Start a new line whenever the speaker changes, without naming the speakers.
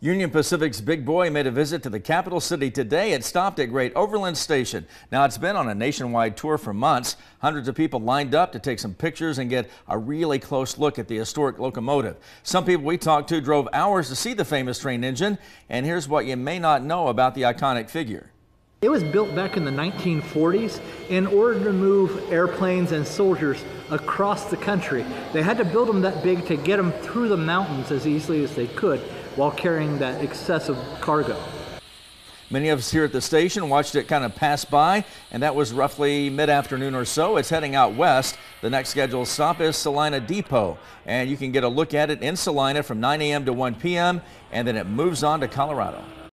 Union Pacific's Big Boy made a visit to the capital city today. It stopped at Great Overland Station. Now, it's been on a nationwide tour for months. Hundreds of people lined up to take some pictures and get a really close look at the historic locomotive. Some people we talked to drove hours to see the famous train engine. And here's what you may not know about the iconic figure.
It was built back in the 1940s in order to move airplanes and soldiers across the country. They had to build them that big to get them through the mountains as easily as they could while carrying that excessive cargo.
Many of us here at the station watched it kind of pass by, and that was roughly mid-afternoon or so. It's heading out west. The next scheduled stop is Salina Depot, and you can get a look at it in Salina from 9 a.m. to 1 p.m., and then it moves on to Colorado.